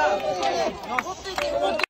登っていきました。